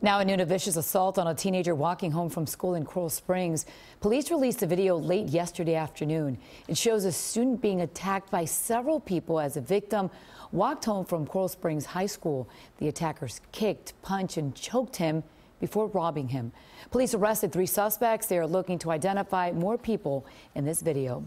Now, a vicious assault on a teenager walking home from school in Coral Springs. Police released a video late yesterday afternoon. It shows a student being attacked by several people as a victim walked home from Coral Springs High School. The attackers kicked, punched, and choked him before robbing him. Police arrested three suspects. They are looking to identify more people in this video.